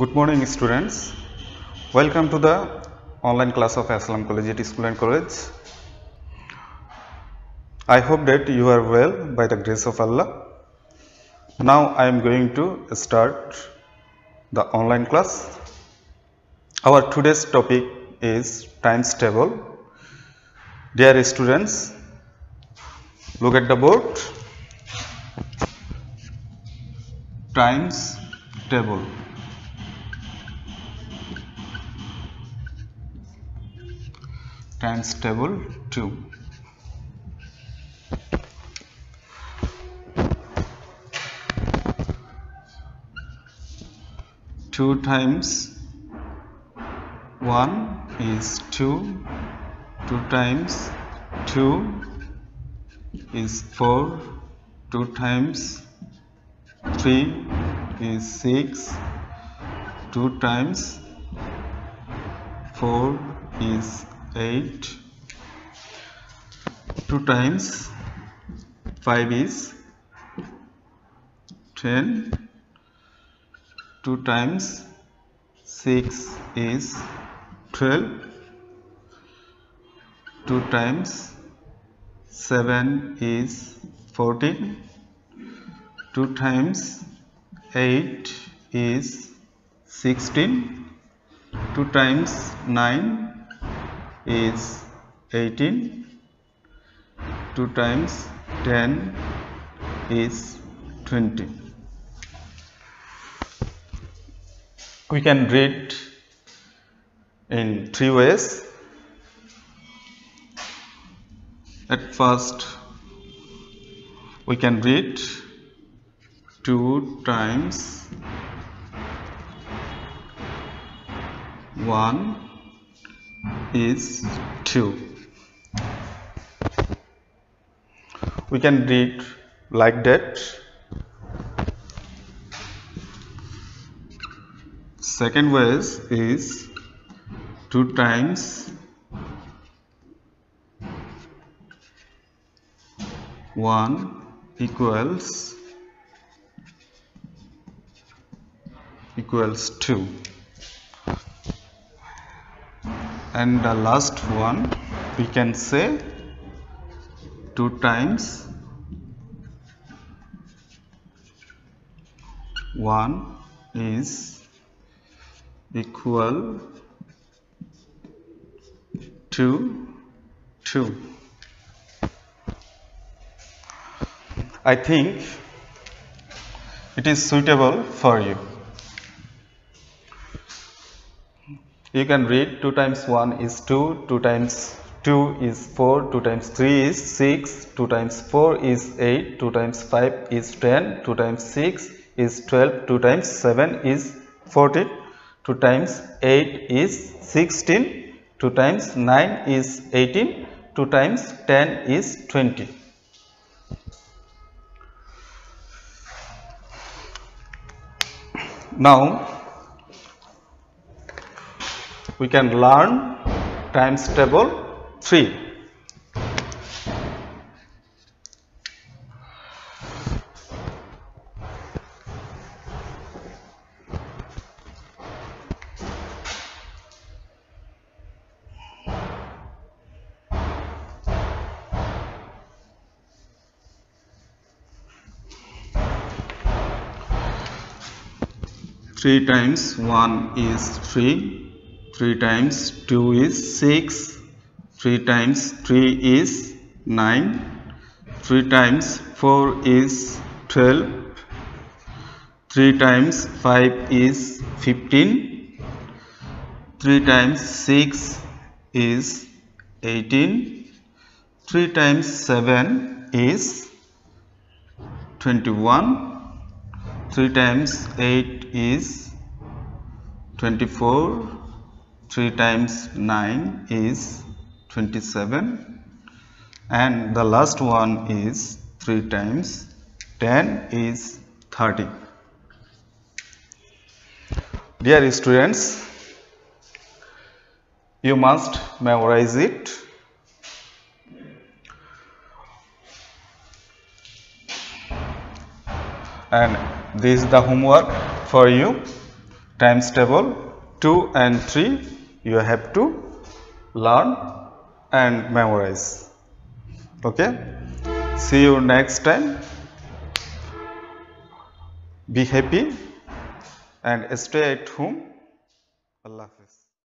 Good morning students. Welcome to the online class of Aslam Collegiate School and College. I hope that you are well by the grace of Allah. Now I am going to start the online class. Our today's topic is times table. Dear students, look at the board. Times table. Times table 2 2 times 1 is 2 2 times 2 is 4 2 times 3 is 6 2 times 4 is 8 2 times 5 is 10 2 times 6 is 12 2 times 7 is 14 2 times 8 is 16 2 times 9 is 18 2 times 10 is 20 we can read in three ways. At first we can read 2 times 1 is 2 we can read like that. Second ways is 2 times 1 equals equals 2 and the last one we can say 2 times. 1 is equal to 2 I think it is suitable for you you can read 2 times 1 is 2 2 times 2 is 4 2 times 3 is 6 2 times 4 is 8 2 times 5 is 10 2 times 6 is 12 2 times 7 is 14 2 times 8 is 16 2 times 9 is 18 2 times 10 is 20 now we can learn times table 3 3 times 1 is 3 3 times 2 is 6 3 times 3 is 9 3 times 4 is 12 3 times 5 is 15 3 times 6 is 18 3 times 7 is 21 3 times 8 is 24 3 times 9 is 27 and the last one is 3 times 10 is 30 dear students you must memorize it. And this is the homework for you. Times table 2 and 3 you have to learn and memorize. Okay? See you next time. Be happy and stay at home. Allah